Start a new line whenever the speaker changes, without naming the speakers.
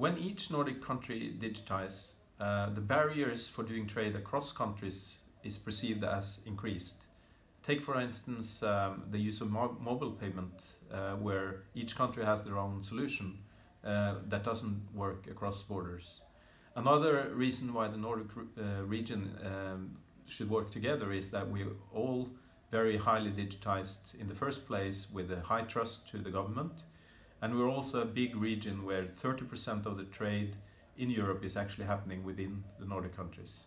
When each Nordic country digitizes, uh, the barriers for doing trade across countries is perceived as increased. Take for instance um, the use of mo mobile payment uh, where each country has their own solution uh, that doesn't work across borders. Another reason why the Nordic uh, region um, should work together is that we are all very highly digitized in the first place with a high trust to the government and we're also a big region where 30% of the trade in Europe is actually happening within the Nordic countries.